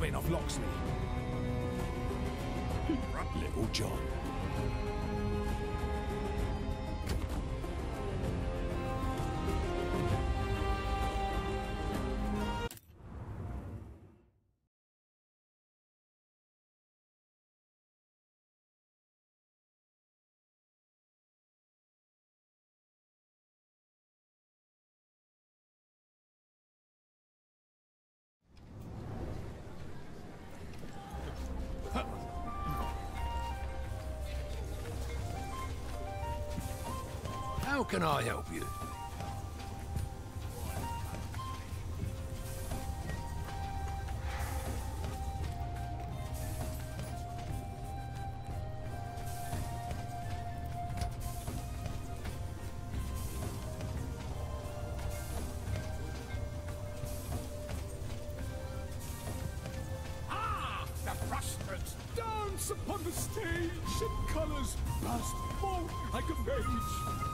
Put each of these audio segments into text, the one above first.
Robin of Locksley. Little John. How can I help you? Ah, the frustrants dance upon the stage and colours burst forth like a mage.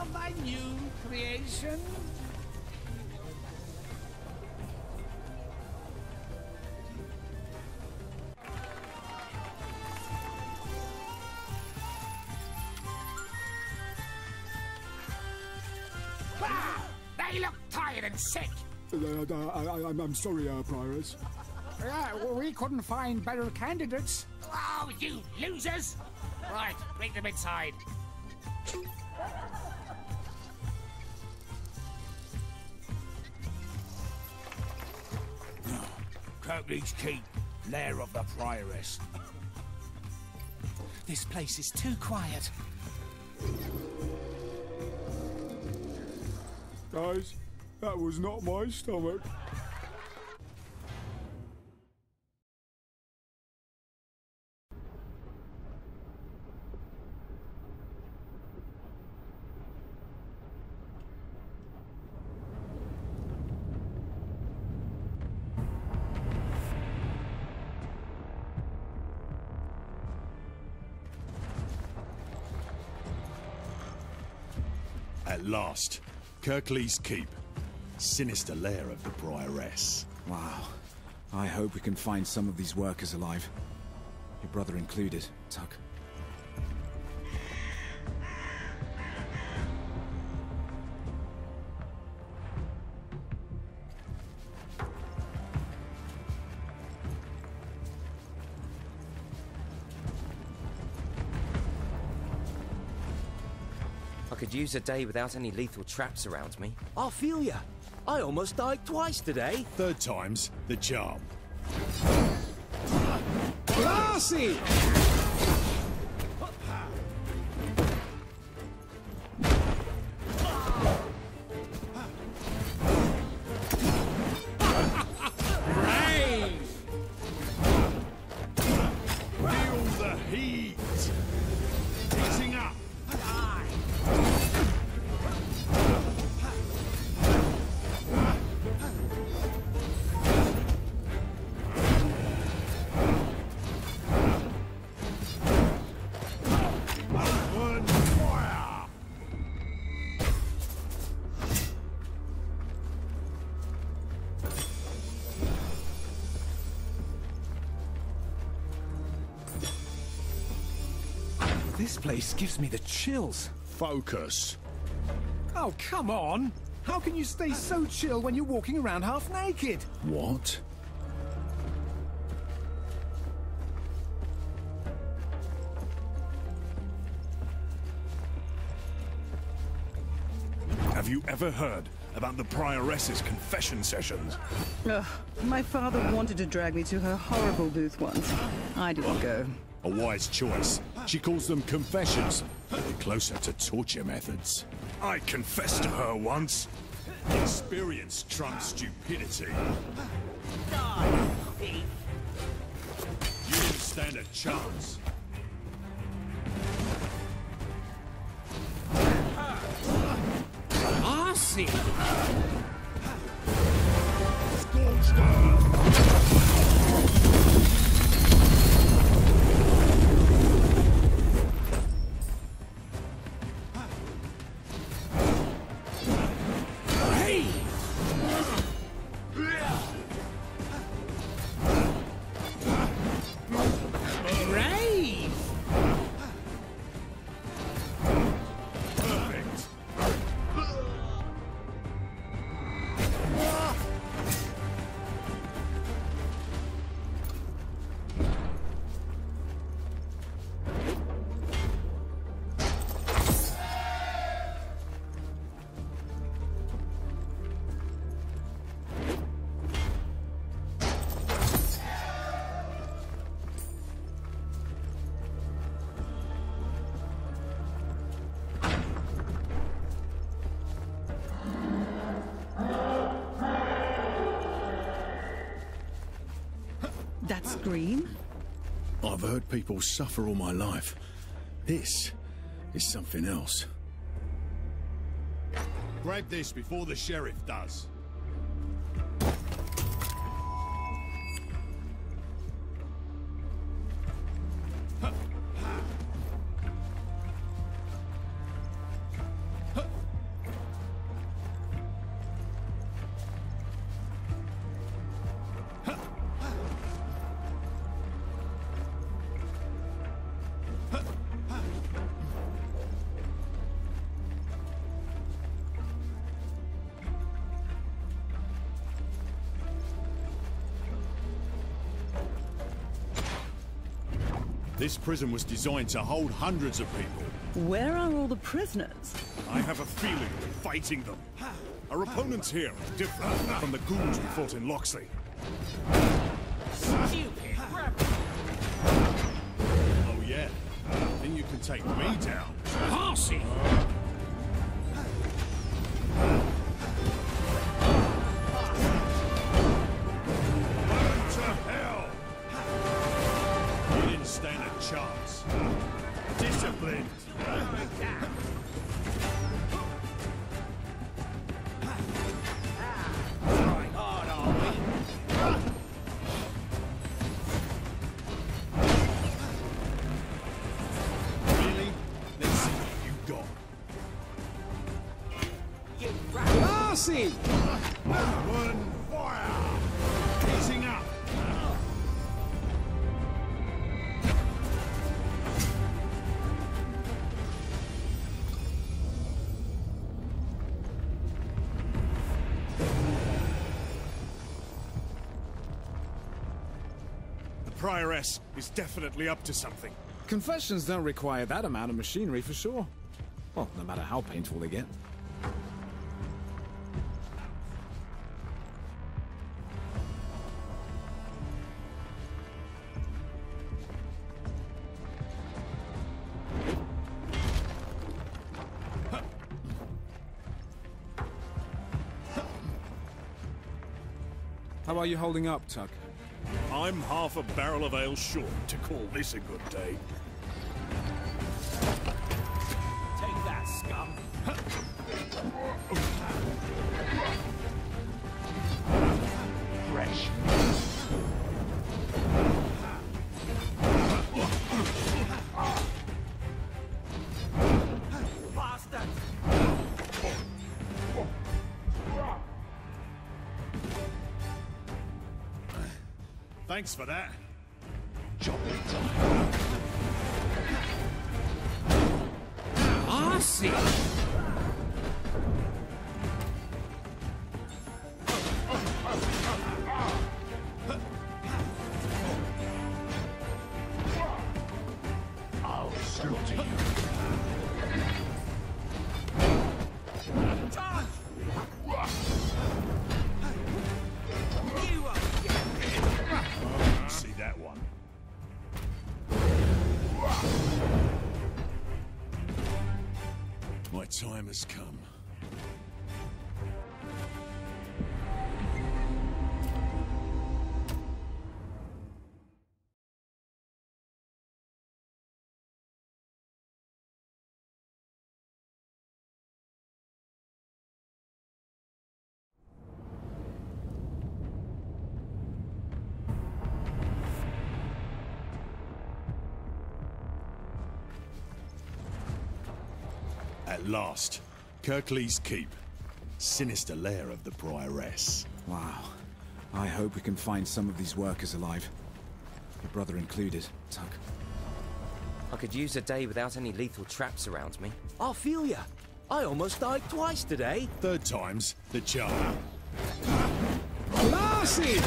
Of my new creation. Ah, they look tired and sick. Uh, I, am sorry, uh, Prioress. Yeah, well, we couldn't find better candidates. Oh, you losers! Right, bring them inside. Kirklees Keep, lair of the Prioress. This place is too quiet. Guys, that was not my stomach. At last, Kirklees Keep. Sinister lair of the Prioress. Wow. I hope we can find some of these workers alive. Your brother included, Tuck. Could use a day without any lethal traps around me. I feel ya. I almost died twice today. Third time's the charm. Classy! This place gives me the chills. Focus. Oh, come on! How can you stay so chill when you're walking around half naked? What? Have you ever heard about the Prioress's confession sessions? Ugh, my father wanted to drag me to her horrible booth once. I didn't go. A wise choice. She calls them confessions. They're closer to torture methods. I confessed to her once. Experience trumps stupidity. You didn't stand a chance. Arcee! Scorched That's green? I've heard people suffer all my life. This is something else. Grab this before the sheriff does. This prison was designed to hold hundreds of people. Where are all the prisoners? I have a feeling we're fighting them. Our opponents here are different from the goons we fought in Locksley. Stupid! Oh yeah? Think you can take me down? Arcee! Prioress is definitely up to something. Confessions don't require that amount of machinery for sure. Well, no matter how painful they get. How are you holding up, Tuck? I'm half a barrel of ale short to call this a good day. Thanks for that. Arcee! I'll slaughter you. At last, Kirklees Keep. Sinister lair of the Prioress. Wow. I hope we can find some of these workers alive. Your brother included, Tuck. I could use a day without any lethal traps around me. I feel ya. I almost died twice today. Third time's the charm. Lassie!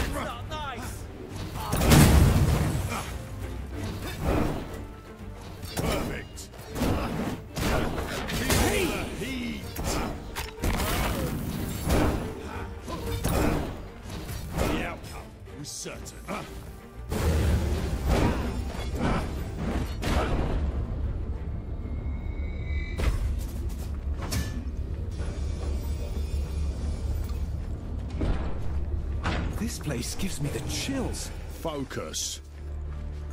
Gives me the chills. Focus.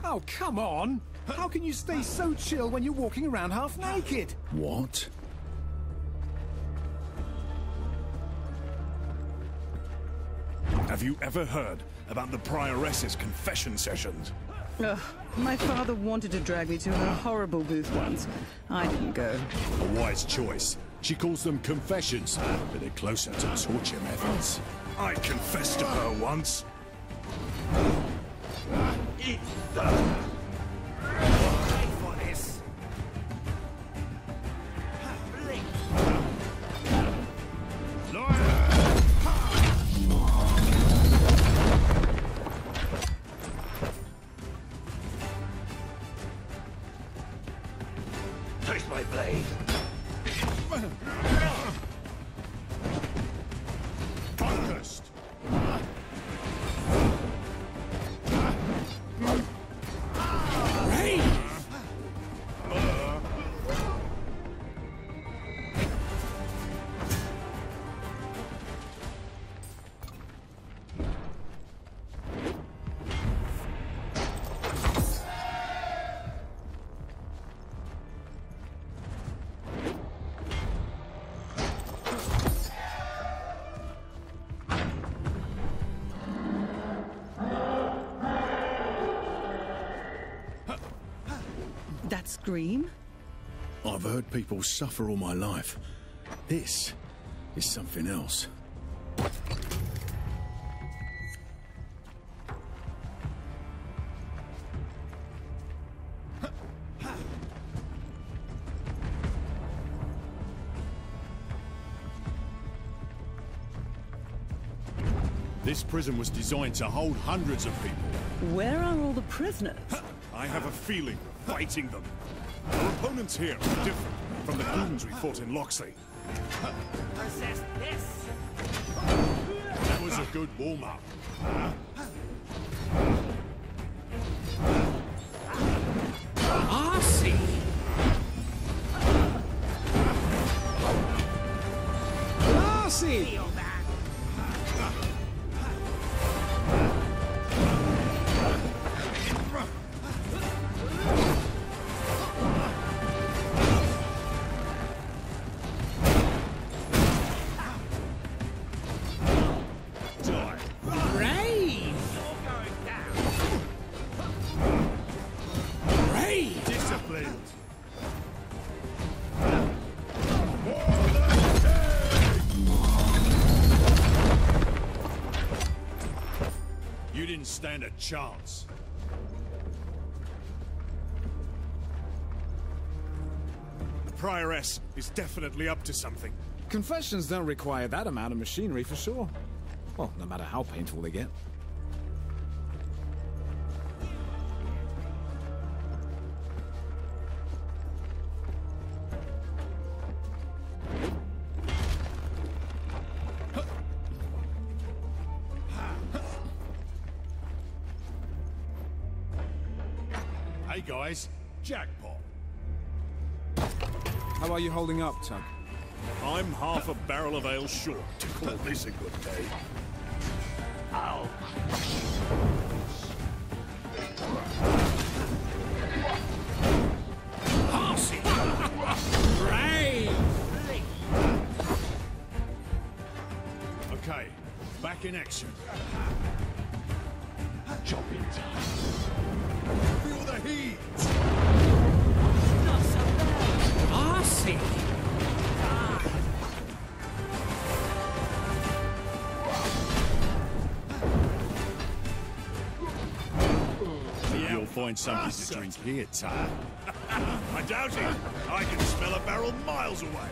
Oh, come on! How can you stay so chill when you're walking around half naked? What? Have you ever heard about the Prioress's confession sessions? Ugh, my father wanted to drag me to her horrible booth once. I didn't go. A wise choice. She calls them confessions, but they're closer to torture methods. I confessed to her once. いった scream? I've heard people suffer all my life. This is something else. This prison was designed to hold hundreds of people. Where are all the prisoners? I have a feeling fighting them. Our opponents here are different from the goons we fought in Locksley. Possess this. That was a good warm-up. Stand a chance. The Prioress is definitely up to something. Confessions don't require that amount of machinery for sure. Well, no matter how painful they get. Guys, jackpot. How are you holding up, Tuck? I'm half a barrel of ale short to call this a good day. I'll Brave! Okay, back in action. Find something to drink here, Tom. I doubt it. I can smell a barrel miles away.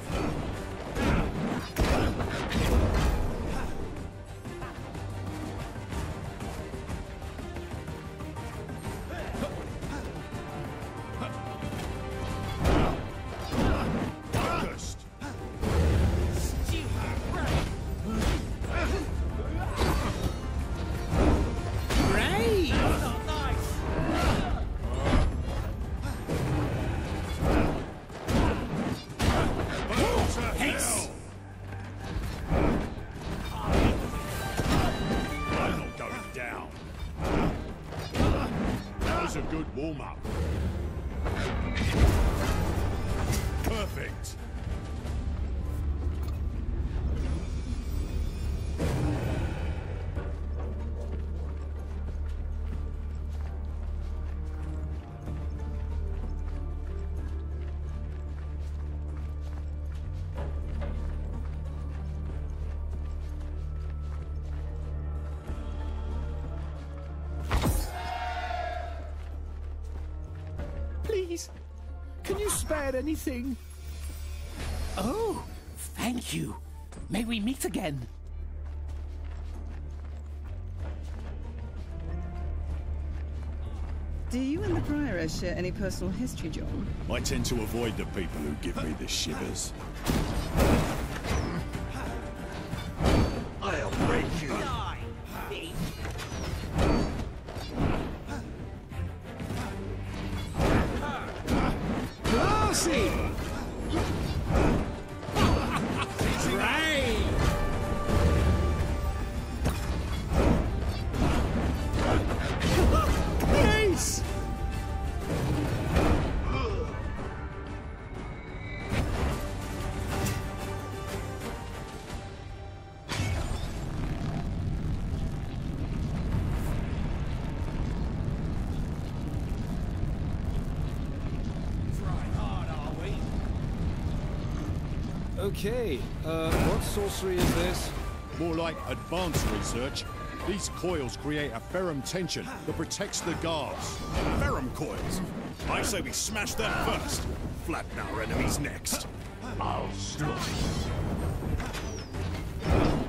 Please, can you spare anything? Oh, thank you. May we meet again. Do you and the Prioress share any personal history, John? I tend to avoid the people who give me the shivers. Okay, uh, what sorcery is this? More like advanced research. These coils create a ferrum tension that protects the guards. Ferrum coils? I say we smash them first. Flatten our enemies next. I'll strike.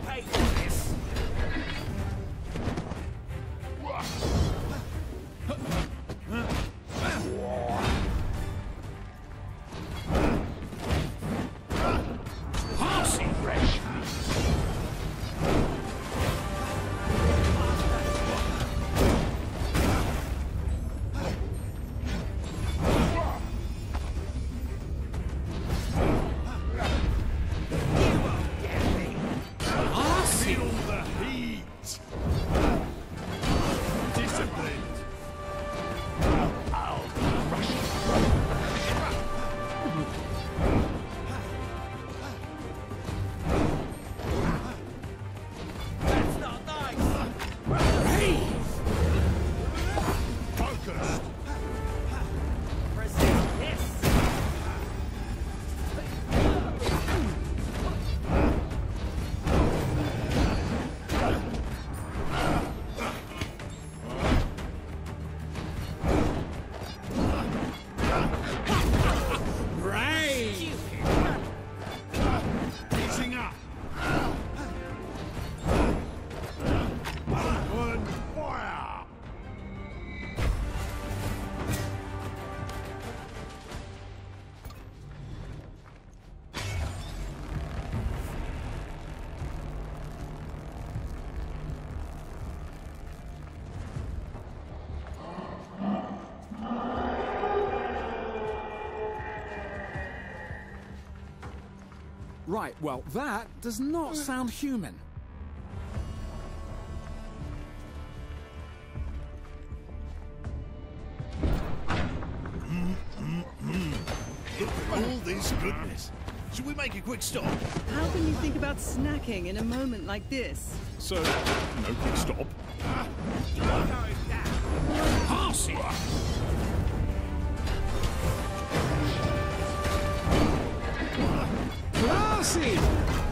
Pay for Right, well, that does not hmm. sound human. Look at all this goodness. Should we make a quick stop? How can you think about snacking in a moment like this? So, no quick stop. Ah. Parsi! Classy!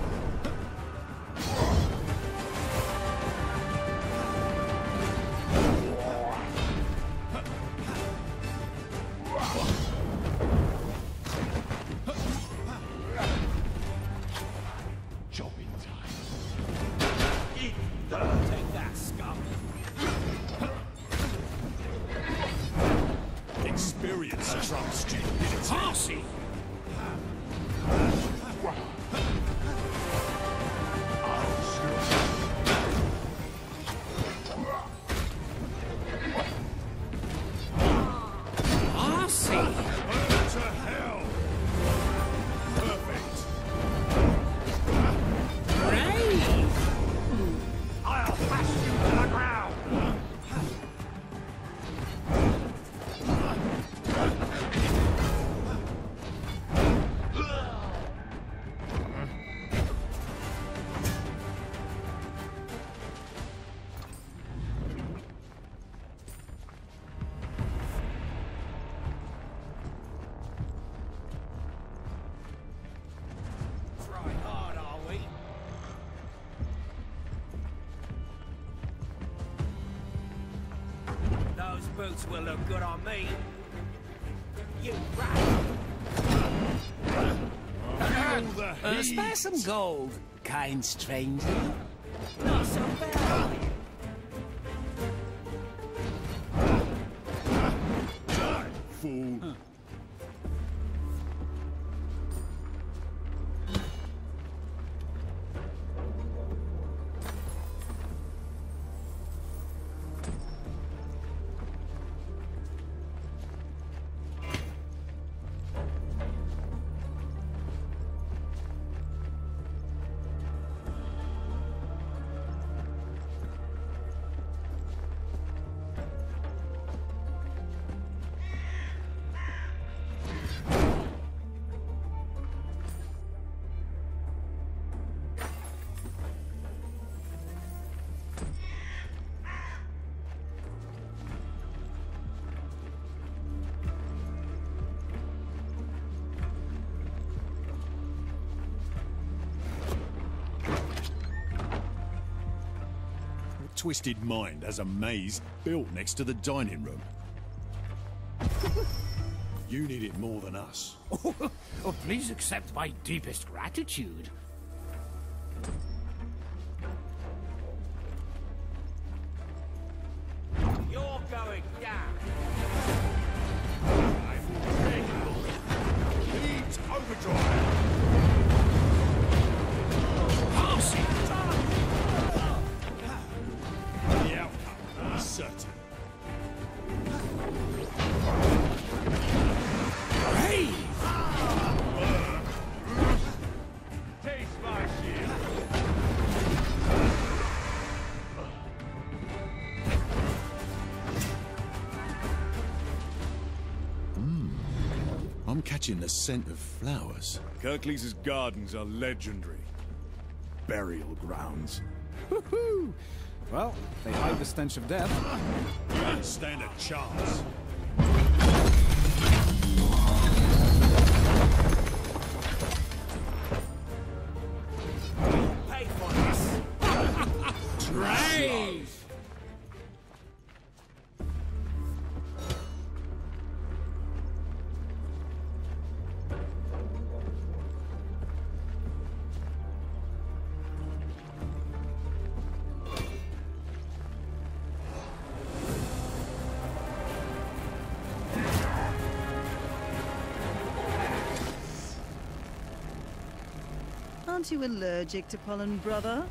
Boots will look good on me. You rat! Feel the Uh, heat. spare some gold, kind stranger. Twisted mind has a maze built next to the dining room? you need it more than us. Oh, please accept my deepest gratitude. Scent of flowers. Kirklees' gardens are legendary. Burial grounds. Woohoo! Well, they hide the stench of death. You don't stand a chance. Aren't you allergic to pollen, brother?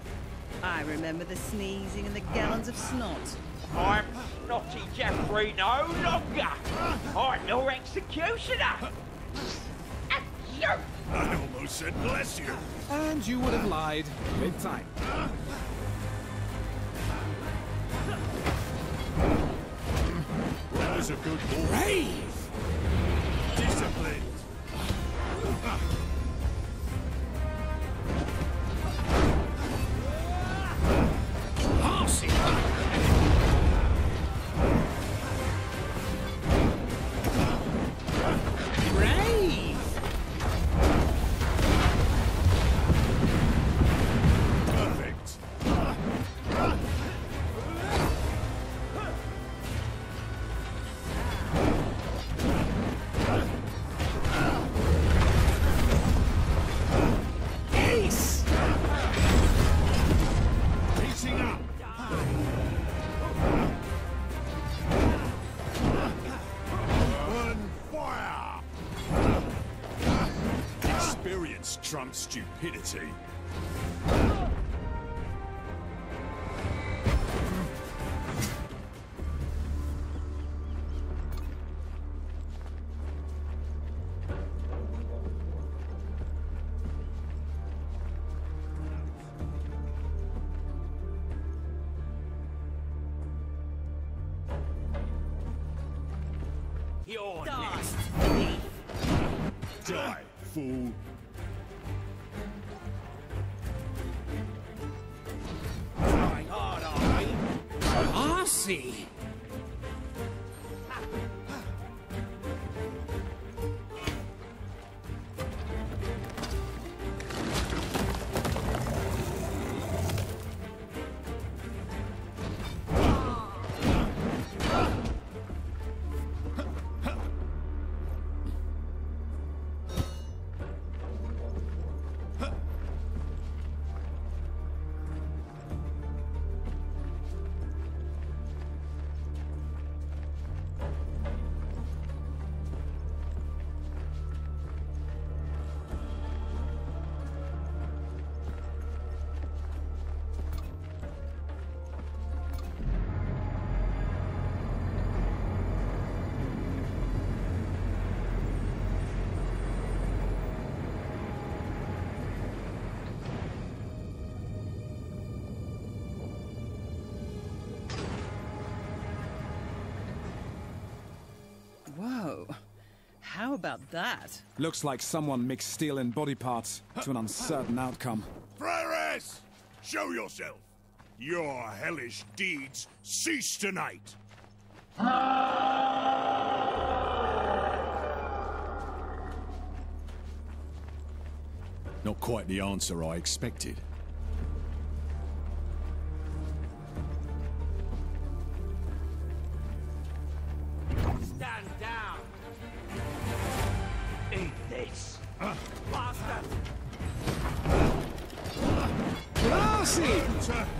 I remember the sneezing and the gallons of snot. I'm Snotty Jeffrey no longer. I'm your executioner. I almost said bless you. And you would have lied. Big time. That was a good ball. Brave! Disciplined. Horsey! Stupidity. You're next. Die, fool. Horsey! How about that? Looks like someone mixed steel and body parts to an uncertain outcome. Freres! Show yourself! Your hellish deeds cease tonight! Not quite the answer I expected. Horsey!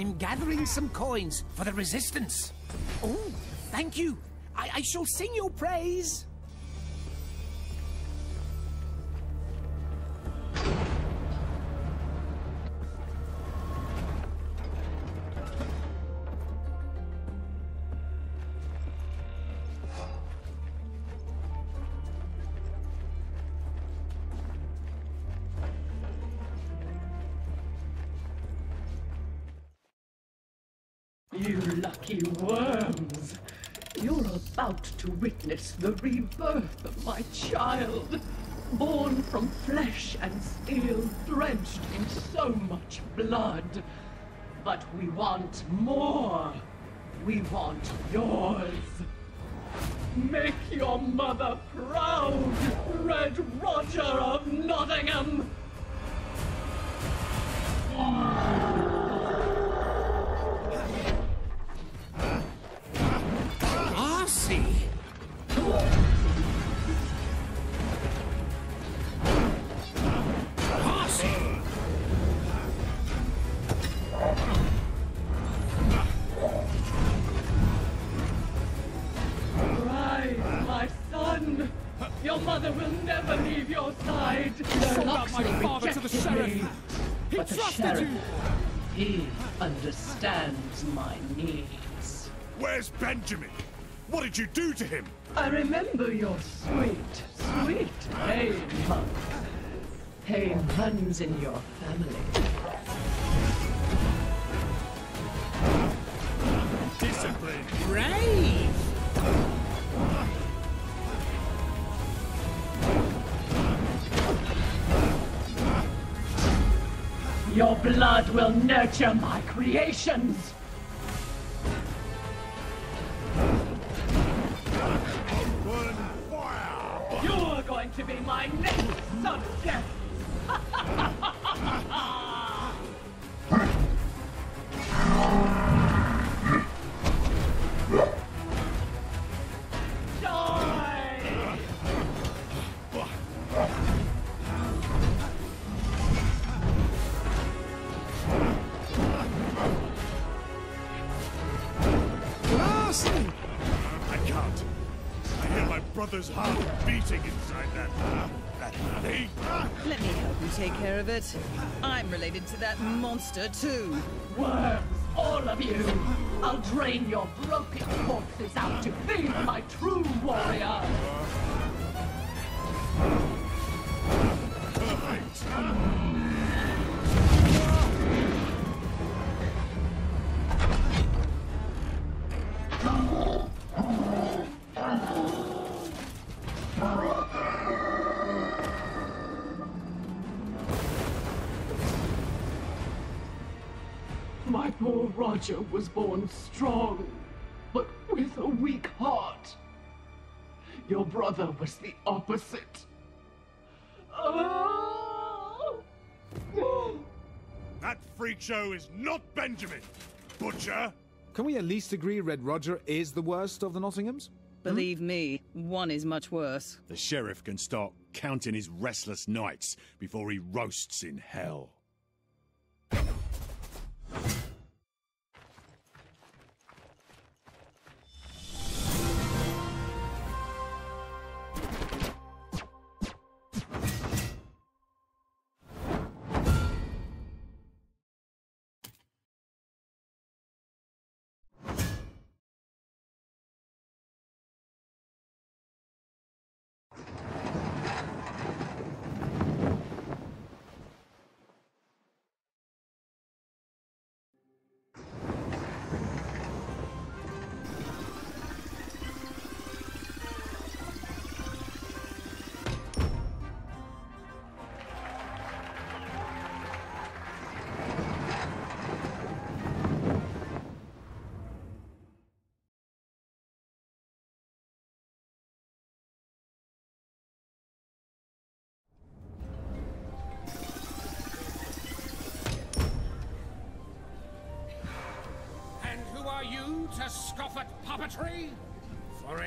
I'm gathering some coins for the resistance. Oh, thank you. I, I shall sing your praise. You're about to witness the rebirth of my child, born from flesh and steel, drenched in so much blood. But we want more. We want yours. Make your mother proud, Red Roger of Nottingham! You do to him? I remember your sweet, sweet pain, monk. Pain runs in your family. Discipline. Brave! Your blood will nurture my creations! To be my next son of death! Of it. I'm related to that monster, too. Worms, all of you! I'll drain your broken corpses out to feed my true warrior! Perfect. Poor Roger was born strong, but with a weak heart. Your brother was the opposite. Oh! That freak show is not Benjamin. Butcher. Can we at least agree Red Roger is the worst of the Nottinghams? Believe me, one is much worse. The sheriff can start counting his restless nights before he roasts in hell. Are you to scoff at puppetry?